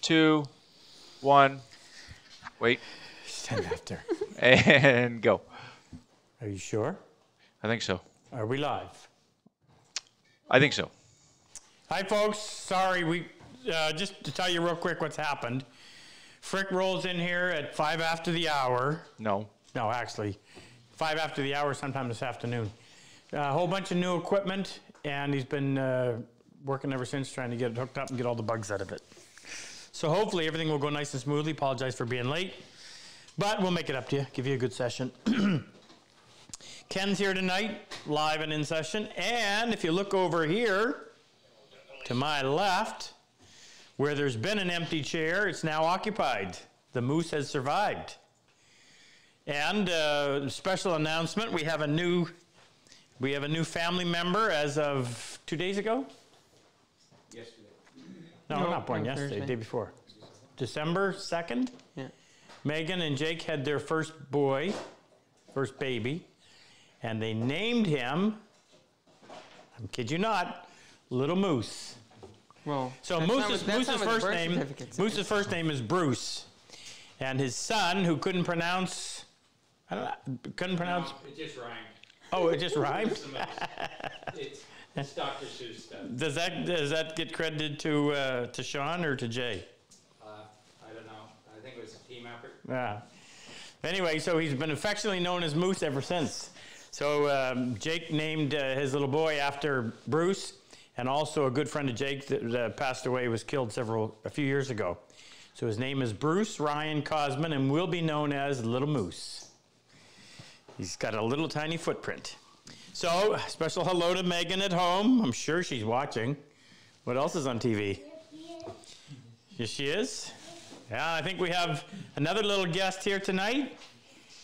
two, one. Wait. Stand after. And go. Are you sure? I think so. Are we live? I think so. Hi, folks. Sorry, we uh, just to tell you real quick what's happened. Frick rolls in here at five after the hour. No. No, actually, five after the hour sometime this afternoon. A whole bunch of new equipment, and he's been uh, working ever since trying to get it hooked up and get all the bugs out of it. So hopefully everything will go nice and smoothly. Apologize for being late, but we'll make it up to you. Give you a good session. Ken's here tonight, live and in session. And if you look over here to my left, where there's been an empty chair, it's now occupied. The moose has survived. And uh, special announcement: we have a new, we have a new family member as of two days ago. Yesterday. No, No, not born yesterday, Thursday. day before, December second. Yeah. Megan and Jake had their first boy, first baby, and they named him. I kid you not, Little Moose. Well, So that's not Moose's, what- Moose's not what the first name. Moose's first name is Bruce, and his son, who couldn't pronounce, I don't know, couldn't pronounce. No, it just rhymed. Oh, it just rhymed. It's, it's Dr. Seuss stuff. Does that does that get credited to uh, to Sean or to Jay? Uh, I don't know. I think it was a team effort. Yeah. Anyway, so he's been affectionately known as Moose ever since. So um, Jake named uh, his little boy after Bruce, and also a good friend of Jake that uh, passed away was killed several a few years ago. So his name is Bruce Ryan Cosman, and will be known as Little Moose. He's got a little tiny footprint. So special hello to Megan at home. I'm sure she's watching. What else is on TV? Yes, she is. Yeah, I think we have another little guest here tonight.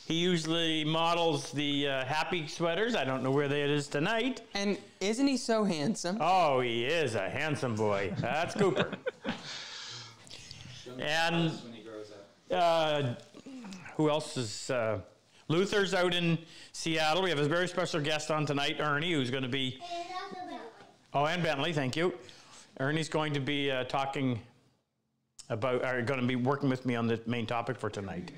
He usually models the uh, happy sweaters. I don't know where that is tonight. And isn't he so handsome? Oh, he is a handsome boy. That's Cooper. And When he grows up. uh, who else is? Uh, Luther's out in Seattle. We have a very special guest on tonight, Ernie, who's going to be. Oh, and Bentley, thank you. Ernie's going to be uh, talking about, are going to be working with me on the main topic for tonight.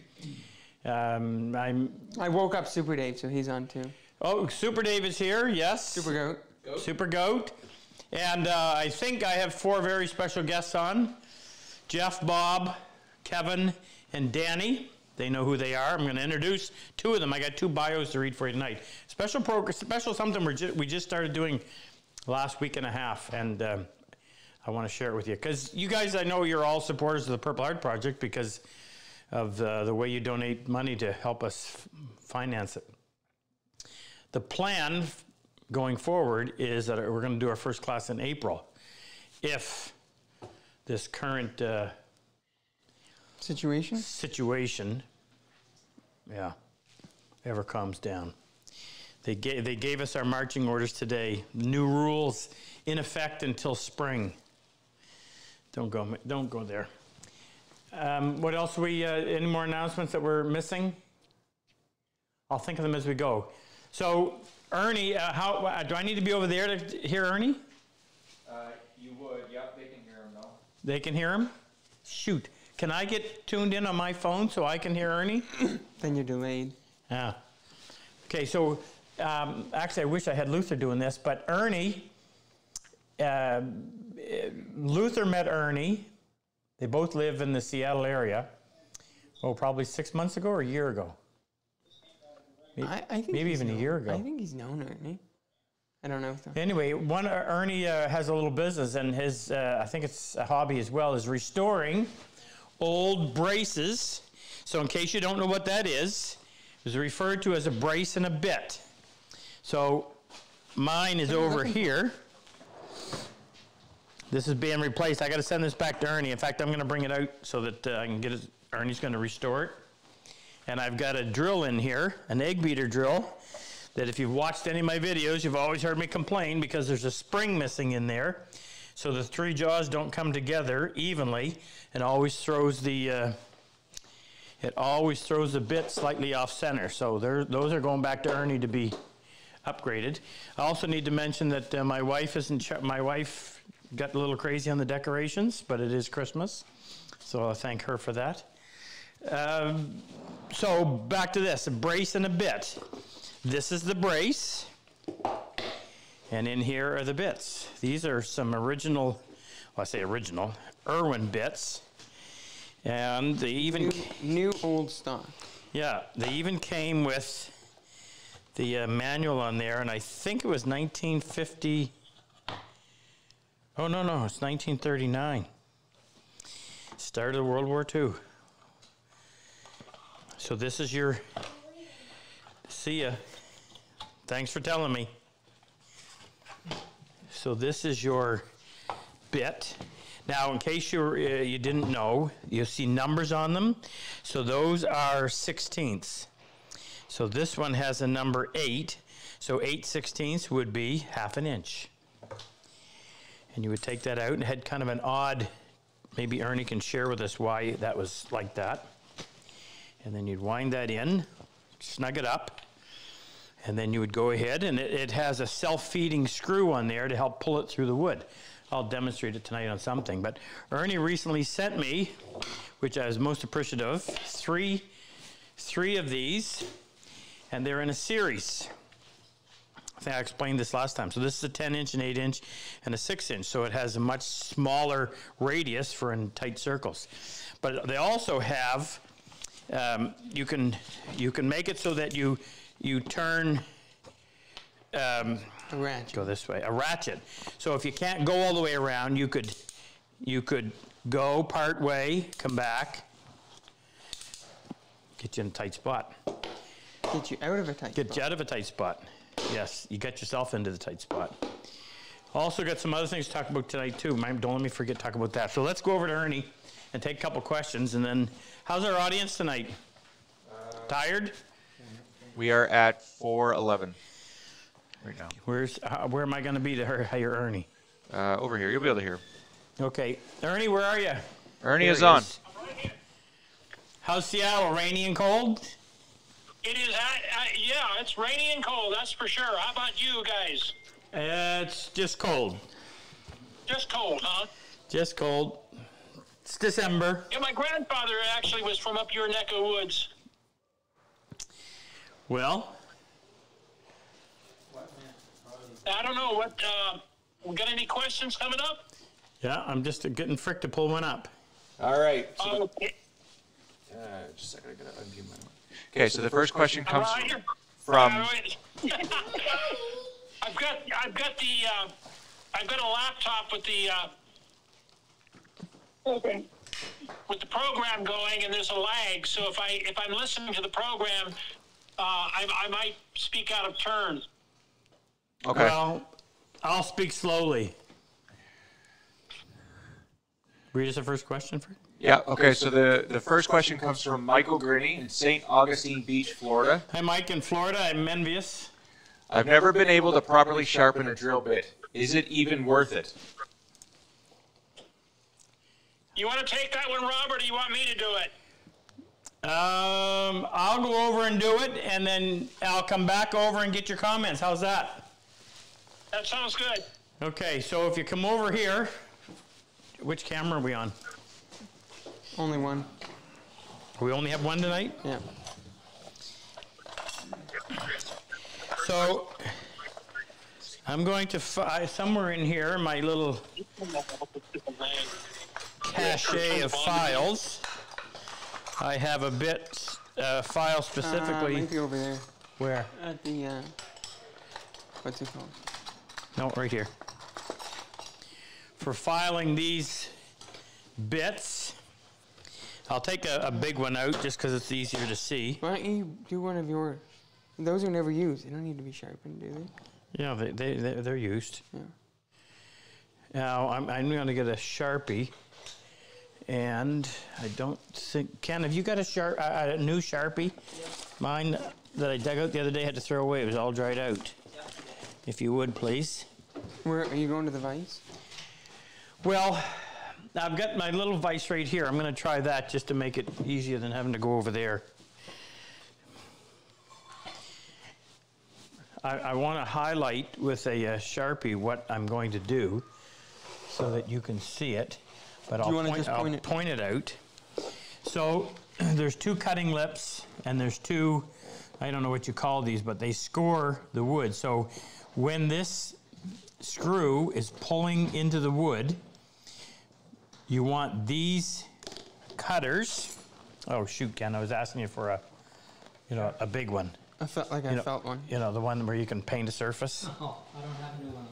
Um, I'm. I woke up Super Dave, so he's on too. Oh, Super Dave is here. Yes. Super Goat. Super Goat. And uh, I think I have four very special guests on Jeff, Bob, Kevin, and Danny. They know who they are. I'm going to introduce two of them. I got two bios to read for you tonight. Special program, special something we're ju- we just started doing last week and a half, and um I want to share it with you because you guys, I know you're all supporters of the Purple Heart Project because of the, way you donate money to help us finance it. The plan going forward is that we're going to do our first class in April. If this current uh, Situation? situation, yeah, ever calms down. They gave, they gave us our marching orders today. New rules in effect until spring. Don't go, don't go there. Um, what else we, uh, any more announcements that we're missing? I'll think of them as we go. So Ernie, uh, how, uh, do I need to be over there to hear Ernie? Uh, you would, yep, they can hear him though. They can hear him? Shoot. Can I get tuned in on my phone so I can hear Ernie? Then you're delayed. Yeah. Okay, so um, actually, I wish I had Luther doing this, but Ernie, uh, Luther met Ernie. They both live in the Seattle area. Oh, probably six months ago or a year ago. Maybe, I, I think maybe even a year ago. I think he's known Ernie. I don't know. Anyway, one Ernie uh, has a little business, and his uh, I think it's a hobby as well is restoring old braces. So, in case you don't know what that is, it was referred to as a brace and a bit. So, mine is over here. This is being replaced. I got to send this back to Ernie. In fact, I'm going to bring it out so that uh, I can get it. Ernie's going to restore it. And I've got a drill in here, an egg beater drill, that if you've watched any of my videos, you've always heard me complain because there's a spring missing in there. So the three jaws don't come together evenly and always throws the, uh, it always throws the bit slightly off center. So those are going back to Ernie to be upgraded. I also need to mention that uh, my wife isn't, my wife got a little crazy on the decorations, but it is Christmas, so I thank her for that. Um, so back to this, a brace and a bit. This is the brace, and in here are the bits. These are some original, well, I say original, Irwin bits. And they even, New, new old stock. yeah, they even came with the uh, manual on there, and I think it was 1950. Oh, no, no, it's 1939. Start of World War II. So this is your. See ya. Thanks for telling me. So this is your bit. Now, in case you uh, you didn't know, you see numbers on them. So those are sixteenths. So this one has a number eight. So eight sixteenths would be half an inch. And you would take that out and had kind of an odd. Maybe Ernie can share with us why that was like that. And then you'd wind that in, snug it up, and then you would go ahead and it, it has a self-feeding screw on there to help pull it through the wood. I'll demonstrate it tonight on something. But Ernie recently sent me, which I was most appreciative of, three, three of these, and they're in a series. I think I explained this last time. So this is a 10 inch, an 8 inch, and a 6 inch. So it has a much smaller radius for in tight circles. But they also have, um, you can you can make it so that you you turn um, A ratchet. go this way, a ratchet. So if you can't go all the way around, you could you could go part way, come back, get you in a tight spot. Get you out of a tight spot. Get spot. you out of a tight spot. Yes, you got yourself into the tight spot. Also got some other things to talk about tonight too. Don't let me forget to talk about that. So let's go over to Ernie and take a couple questions and then, how's our audience tonight? Tired? We are at 411 right now. Where's, uh, where am I gonna be to her- hire Ernie? Uh, over here, you'll be able to hear. Okay, Ernie, where are you? Ernie is, he on. How's Seattle? Rainy and cold? It is, uh, uh, yeah, it's rainy and cold, that's for sure. How about you guys? It's just cold. Just cold, huh? Just cold. It's December. Yeah, my grandfather actually was from up your neck of woods. Well, I don't know what. Uh, we got any questions coming up? yeah, I'm just getting Frick to pull one up. All right. Oh, Uh, just a second, I gotta unmute my mic. Okay, so the first question all comes right. from. I've got I've got the uh, I've got a laptop with the uh, with the program going, and there's a lag. So if I if I'm listening to the program, uh, I, I might speak out of turn. Okay. Well, I'll speak slowly. Read us the first question, Frick. Yeah, okay, so the, the first question comes from Michael Gurney in St. Augustine Beach, Florida. Hi, Mike in Florida. I'm envious. I've never been able to properly sharpen a drill bit. Is it even worth it? You want to take that one, Robert, or do you want me to do it? Um, I'll go over and do it, and then I'll come back over and get your comments. How's that? That sounds good. Okay, so if you come over here, which camera are we on? Only one. We only have one tonight? Yeah. So I'm going to fi- somewhere in here my little cache of files. I have a bit uh, file Uh, specifically. might be over there Where? at the uh, what's it called? No, right here. For filing these bits, I'll take a, a big one out just because it's easier to see. Why don't you do one of yours? Those are never used. They don't need to be sharpened, do they? Yeah, they, they, they- they're used. Yeah. Now, I'm, I'm going to get a Sharpie. And I don't think, Ken, have you got a sharp, a, a new Sharpie? Mine that I dug out the other day had to throw away. It was all dried out. If you would, please. Where are you going to the vice? Well, I've got my little vise right here. I'm going to try that just to make it easier than having to go over there. I, I want to highlight with a uh, Sharpie what I'm going to do. so that you can see it. But you I'll, wanna point, just I'll point it? point it out. So there's two cutting lips and there's two, I don't know what you call these, but they score the wood. So when this screw is pulling into the wood, you want these cutters. Oh shoot, Ken, I was asking you for a, you know, a big one. I felt like I know, felt one. You know, the one where you can paint a surface. Oh, I don't have a new one of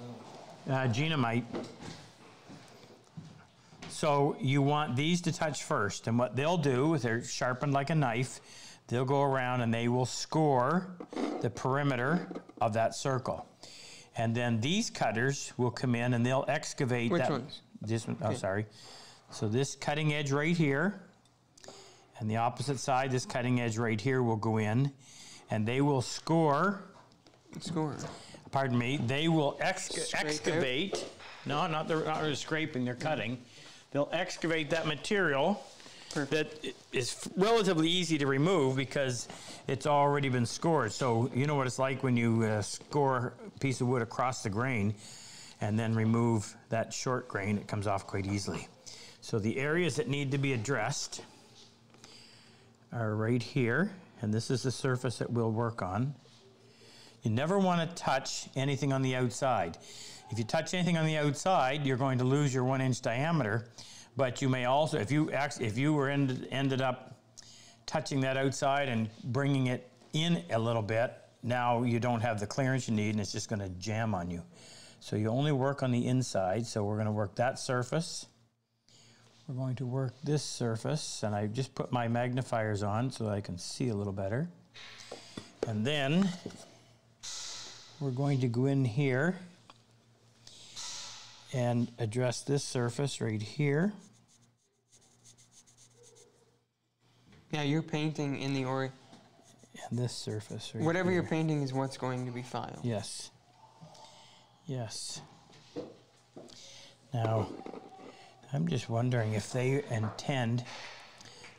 those. Uh, Gina might. So you want these to touch first, and what they'll do they're sharpened like a knife. They'll go around and they will score the perimeter of that circle, and then these cutters will come in and they'll excavate Which that. ones? This one. Oh, sorry. So this cutting edge right here, and the opposite side, this cutting edge right here will go in, and they will score Score. pardon me, they will ex- Scrape out? excavate. No, not they're not really scraping, they're cutting. They'll excavate that material that i- is relatively easy to remove because it's already been scored. So you know what it's like when you uh, score a piece of wood across the grain and then remove that short grain, it comes off quite easily. So the areas that need to be addressed are right here, and this is the surface that we'll work on. You never want to touch anything on the outside. If you touch anything on the outside, you're going to lose your one inch diameter. But you may also, if you if you were ended, ended up touching that outside and bringing it in a little bit, now you don't have the clearance you need and it's just going to jam on you. So you only work on the inside. So we're going to work that surface. We're going to work this surface, and I just put my magnifiers on so I can see a little better. And then we're going to go in here and address this surface right here. Yeah, you're painting in the or And this surface right whatever here. you're painting is what's going to be filed. Yes. Yes. Now, I'm just wondering if they intend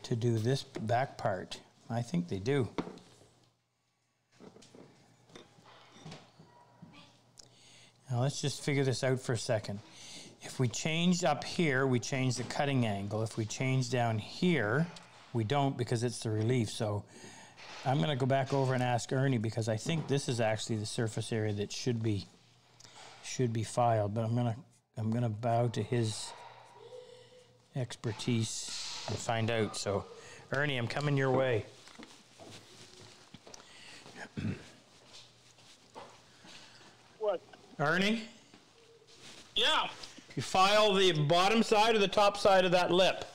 to do this back part. I think they do. Now let's just figure this out for a second. If we change up here, we change the cutting angle. If we change down here, we don't because it's the relief. So I'm going to go back over and ask Ernie because I think this is actually the surface area that should be should be filed. But I'm going to I'm going to bow to his expertise and find out. So Ernie, I'm coming your way. What? Ernie, Yeah, you file the bottom side or the top side of that lip.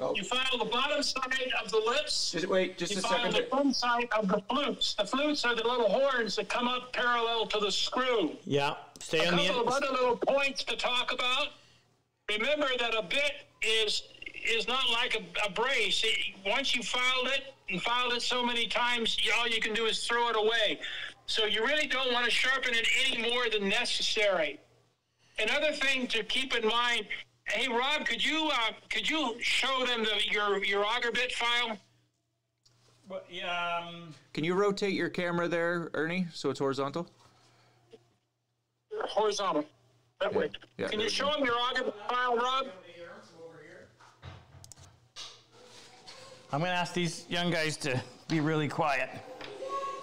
Oh. you file the bottom side of the lips. Just wait, just You a file second. the front side of the flutes. The flutes are the little horns that come up parallel to the screw. Yeah. Stay A on the couple of other little points to talk about. Remember that a bit is is not like a, a brace. It- once you filed it and filed it so many times, all you can do is throw it away. So you really don't want to sharpen it any more than necessary. Another thing to keep in mind. Hey Rob, could you uh, could you show them the, your your auger bit file? But, yeah, um, Can you rotate your camera there, Ernie, so it's horizontal? Horizontal. That way. yeah, Can you show them your auger bit file, Rob? I'm going to ask these young guys to be really quiet.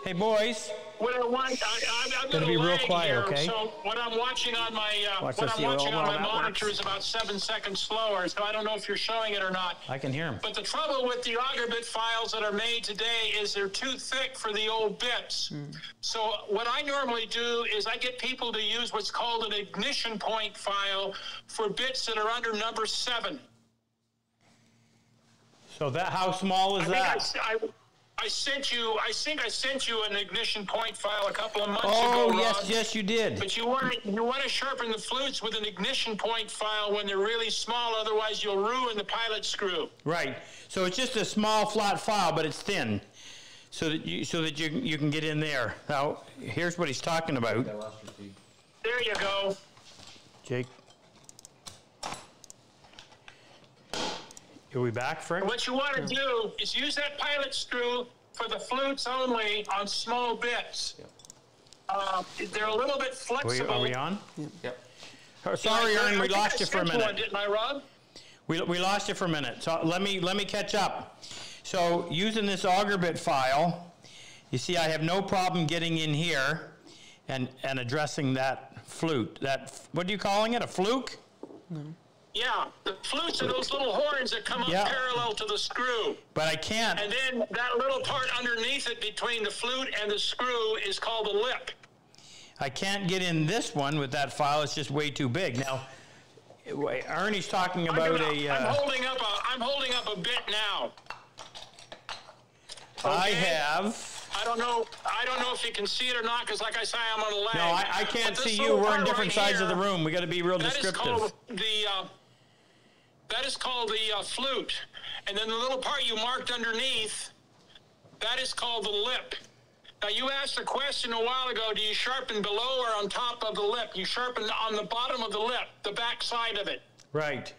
Hey, boys. I want, I, I, I'm Gotta gonna be real quiet, here, okay? So what I'm watching on my, uh, Watch what I'm watching on my monitor works? is about seven seconds slower. So I don't know if you're showing it or not. I can hear him. But the trouble with the auger bit files that are made today is they're too thick for the old bits. So what I normally do is I get people to use what's called an ignition point file for bits that are under number seven. So that how small is I that? I- I sent you, I think I sent you an ignition point file a couple of months Oh, ago, Oh yes, yes, you did. But you want to you want to sharpen the flutes with an ignition point file when they're really small. Otherwise, you'll ruin the pilot screw. Right. So it's just a small flat file, but it's thin, so that you so that you you can get in there. Now, here's what he's talking about, There you go. Jake. Are we back, Frank? What you want to do is use that pilot screw for the flutes only on small bits. Uh, they're a little bit Are we, flexible. are we on? Yep. Oh, Sorry, I- Ern, we lost you for a sent one, minute. Didn't I, Rob? We, we lost you for a minute, so let me, let me catch up. So using this auger bit file, you see I have no problem getting in here and, and addressing that flute, that, what are you calling it, a fluke? Yeah, the flutes are those little horns that come up Yeah. parallel to the screw. But I can't, And then that little part underneath it between the flute and the screw is called the lip. I can't get in this one with that file, it's just way too big. Now, Ernie's talking about a, I'm uh, holding up a I'm holding up a bit now. I have, I don't know. I don't know if you can see it or not, because like I say, I'm on a lag. no, I, I can't see you, we're in different right sides of the room, we gotta be real That is descriptive. called the. Uh, that is called the uh, flute, and then the little part you marked underneath, that is called the lip. Now you asked a question a while ago. Do you sharpen below or on top of the lip? You sharpen on the bottom of the lip, the back side of it. Right,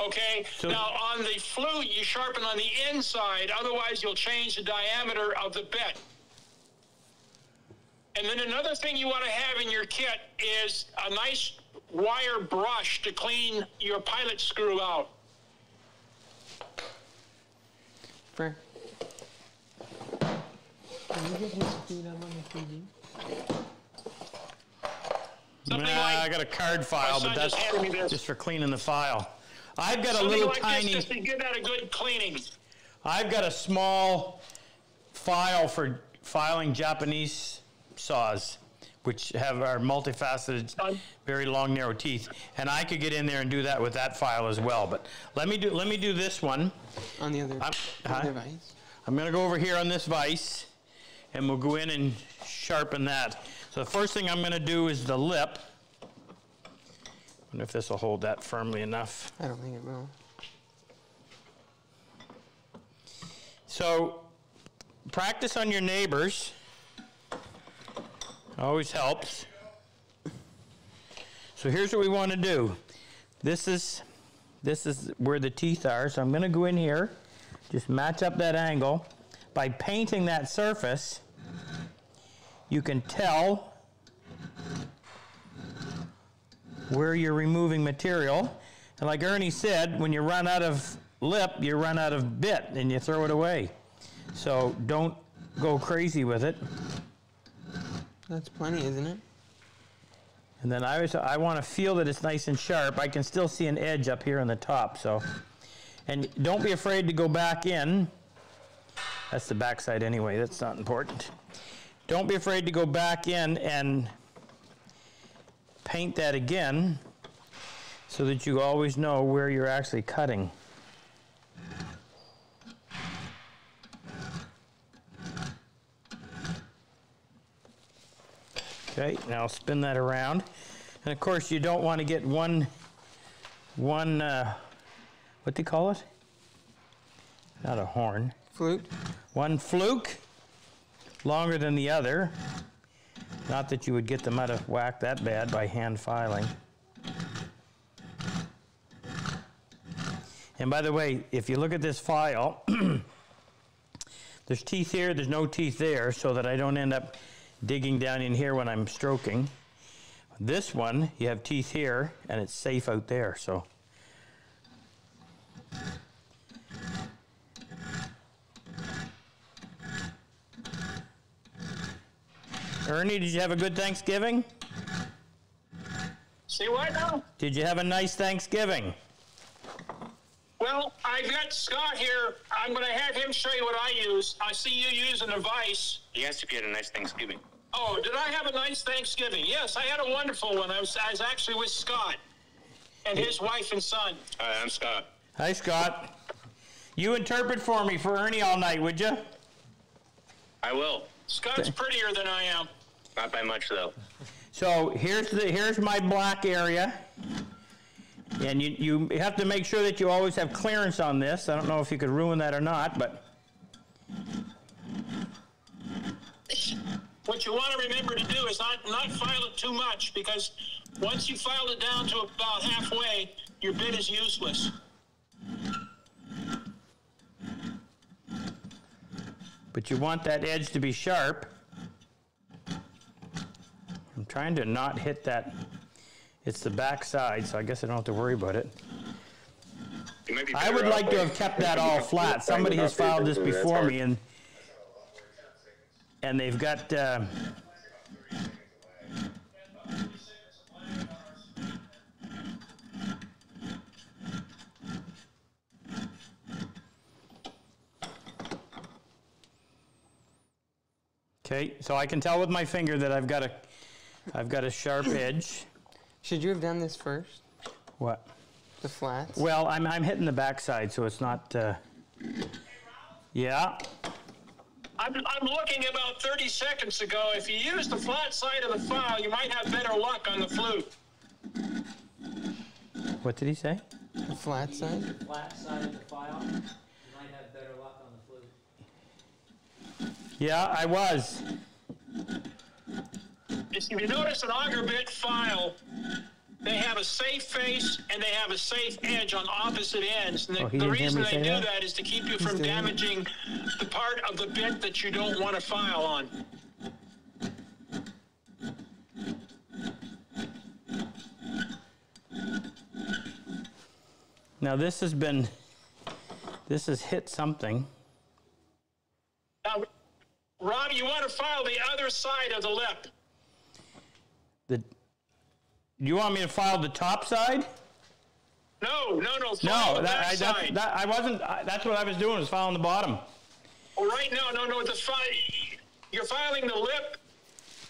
Okay. So- now on the flute, you sharpen on the inside. Otherwise, you'll change the diameter of the bit. And then another thing you want to have in your kit is a nice wire brush to clean your pilot screw out. Fair. Can you get his feet up on the TV? Something Nah, like I got a card file, son but that's just handed me this. just for cleaning the file. I've got a little like tiny, this just to give that a good cleaning. I've got a small file for filing Japanese saws, which have our multifaceted, very long, narrow teeth. And I could get in there and do that with that file as well. But let me do, let me do this one. On the other, I'm- other huh? device. I'm gonna go over here on this vise, and we'll go in and sharpen that. So the first thing I'm gonna do is the lip. I Wonder if this will hold that firmly enough. I don't think it will. So practice on your neighbors. Always helps. So here's what we want to do. This is this is where the teeth are. So I'm going to go in here, just match up that angle. By painting that surface, you can tell where you're removing material. And like Ernie said, when you run out of lip, you run out of bit and you throw it away. So don't go crazy with it. That's plenty, isn't it? And then I always, I want to feel that it's nice and sharp. I can still see an edge up here on the top, so. And don't be afraid to go back in. That's the back side anyway, that's not important. Don't be afraid to go back in and paint that again so that you always know where you're actually cutting. Okay, now spin that around. And of course, you don't want to get one, one, uh, what do you call it? Not a horn. Flute. One fluke longer than the other. Not that you would get them out of whack that bad by hand filing. And by the way, if you look at this file, there's teeth here, there's no teeth there, so that I don't end up digging down in here when I'm stroking. This one, you have teeth here, and it's safe out there, so. Ernie, did you have a good Thanksgiving? See what now? Did you have a nice Thanksgiving? Well, I've got Scott here. I'm going to have him show you what I use. I see you using a vise. He asked if you had a nice Thanksgiving. Oh, did I have a nice Thanksgiving? Yes, I had a wonderful one. I was, I was actually with Scott and his wife and son. Hi, I'm Scott. Hi, Scott. You interpret for me for Ernie all night, would you? I will. Scott's prettier than I am. Not by much, though. So here's the here's my black area. And you, you have to make sure that you always have clearance on this. I don't know if you could ruin that or not, but What you want to remember to do is not, not file it too much because once you file it down to about halfway, your bit is useless. but you want that edge to be sharp. I'm trying to not hit that It's the back side, so I guess I don't have to worry about it. You might be I would like to have kept that all flat. Somebody has filed this before me and, and they've got, uh, okay, so I can tell with my finger that I've got a, I've got a sharp edge. Should you have done this first? What? The flats? Well, I'm, I'm hitting the backside, so it's not, uh, yeah, I'm, I'm looking about 30 seconds ago. If you use the flat side of the file, you might have better luck on the flute. what did he say? The flat side? Flat side of the file, you might have better luck on the flute. Yeah, I was. If you notice an auger bit file, they have a safe face and they have a safe edge on opposite ends. And the, Oh, the reason they do that? that is to keep you from doing it. damaging the part of the bit that you don't want to file on. Now this has been, this has hit something. Now, Rob, you want to file the other side of the lip. The, you want me to file the top side? No, no, no. File No, the that, I, back that, side. that, I wasn't, I, that's what I was doing, was filing the bottom. Oh, right now, no, no. The fi- you're filing the lip.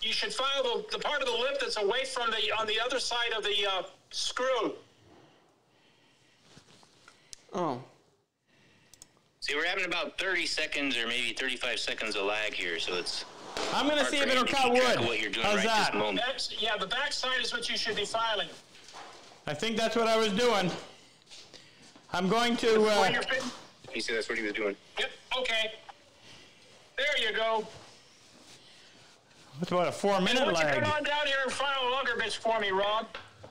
You should file the, the part of the lip that's away from the on the other side of the uh, screw. Oh. See, we're having about 30 seconds or maybe 35 seconds of lag here, so it's I'm gonna see if it'll cut keep track of wood. what you're doing How's right that? this moment. That's yeah. The back side is what you should be filing. I think that's what I was doing. I'm going to, Before uh, you're fin- You see, that's what he was doing. Yep. Okay. There you go. what's about a four minute Why don't you come lag? on down here and file auger bits for me, Rob?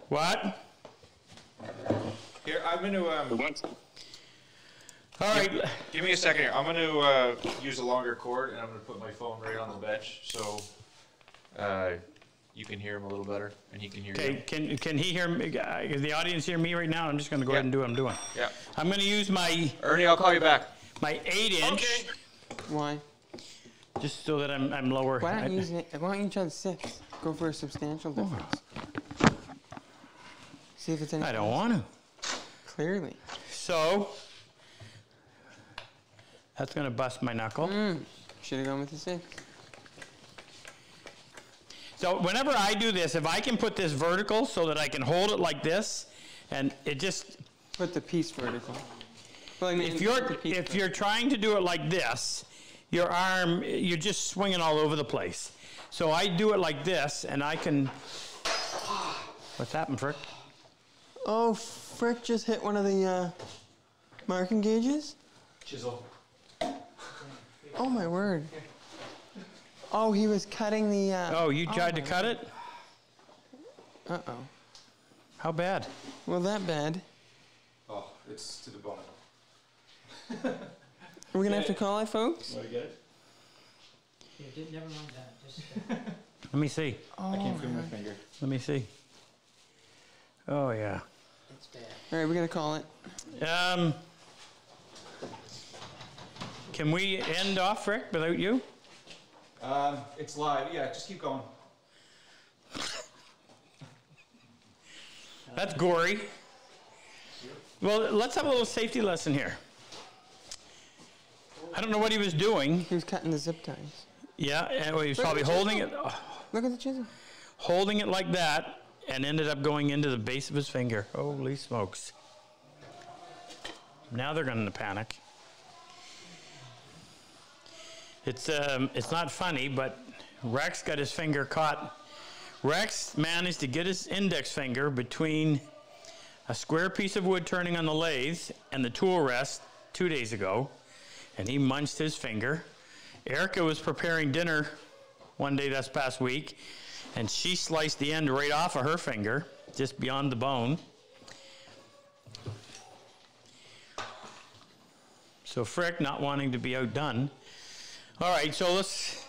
What? Here, I'm going to um, Once, All right, give me a second here. I'm going to uh, use a longer cord, and I'm going to put my phone right on the bench so uh, you can hear him a little better, and he can hear okay, you. can, can he hear me, uh, can the audience hear me right now? I'm just gonna go ahead and do what I'm doing. Yeah, I'm gonna use my, Ernie, I'll call you back. my eight inch, Okay. Why? just so that I'm, I'm lower. Why don't you use it? Why don't you try the six? Go for a substantial difference. See if it's any. I don't want to. Clearly. So, that's gonna bust my knuckle. Should have gone with the six. So whenever I do this, if I can put this vertical so that I can hold it like this, and it just, Put the piece vertical. Well, I mean, if you're, piece if vertical. you're trying to do it like this, your arm, you're just swinging all over the place. So I do it like this, and I can, what's happened, Frick? Oh, Frick just hit one of the uh, marking gauges. Chisel. Oh my word. Oh, he was cutting the. Uh, Oh, you tried to my cut it? Uh oh. How bad? Well, that bad. Oh, it's to the bone. Are we gonna have to call it, folks? Want to get it? Here, did- never mind that, just, Let me see. Oh, I can't feel my finger. Let me see. Oh, yeah. it's bad. All right, we're gonna call it. Um, can we end off, Rick, without you? Um, it's live. Yeah, just keep going. That's gory. Well, let's have a little safety lesson here. I don't know what he was doing. He was cutting the zip ties. Yeah, and he was Look probably holding it, chisel. Look at the chisel. holding it like that, and ended up going into the base of his finger. Holy smokes! Now they're going to panic. It's um, it's not funny, but Rex got his finger caught. Rex managed to get his index finger between a square piece of wood turning on the lathe and the tool rest two days ago, and he munched his finger. Erica was preparing dinner one day this past week, and she sliced the end right off of her finger, just beyond the bone. So Frick, not wanting to be outdone. All right, so let's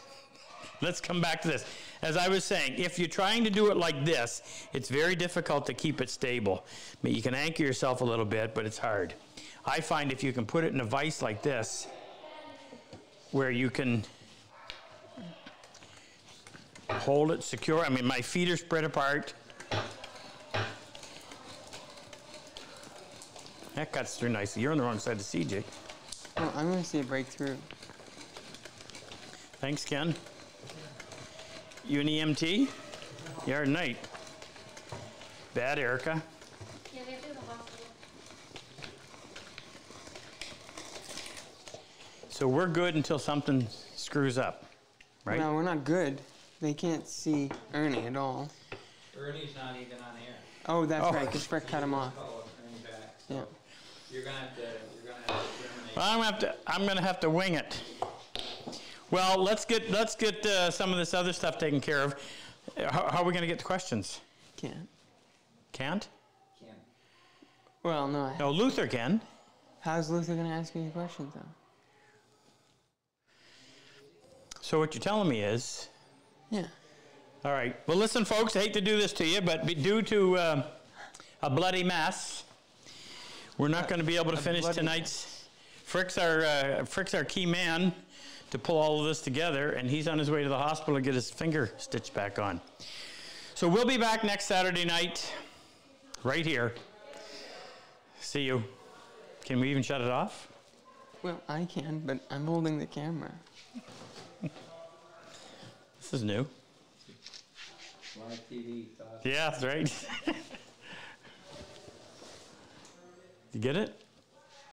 let's come back to this. as I was saying, if you're trying to do it like this, it's very difficult to keep it stable. Mean, you can anchor yourself a little bit, but it's hard. I find if you can put it in a vise like this, where you can hold it secure. I mean, my feet are spread apart. That cuts through nicely. You're on the wrong side of CJ. Oh, I'm gonna see it break through. Thanks, Ken. You an EMT? You're night. Bad, Erica. Yeah, they're through the hospital. So we're good until something screws up, right? No, we're not good. They can't see Ernie at all. Ernie's not even on air. Oh, that's Oh. right, because Frick cut him off. Oh, back. So Yeah. You're gonna have to, you're gonna have to. Well, I'm gonna have to. I'm gonna have to wing it. Well, let's get let's get uh, some of this other stuff taken care of. Uh, How, how are we gonna get the questions? Can't. Can't? Can't. Well, no. I- No, Luther can. How's Luther gonna ask me the questions though? So what you're telling me is, Yeah. all right. Well, listen, folks. I hate to do this to you, but be- due to um a bloody mess, we're not going to be able to finish bloody tonight's. Frick's our uh, Frick's our key man to pull all of this together, and he's on his way to the hospital to get his finger stitched back on. So we'll be back next Saturday night, right here. See you. Can we even shut it off? Well, I can, but I'm holding the camera. This is new. Live TV. Yeah, that's right. you get it?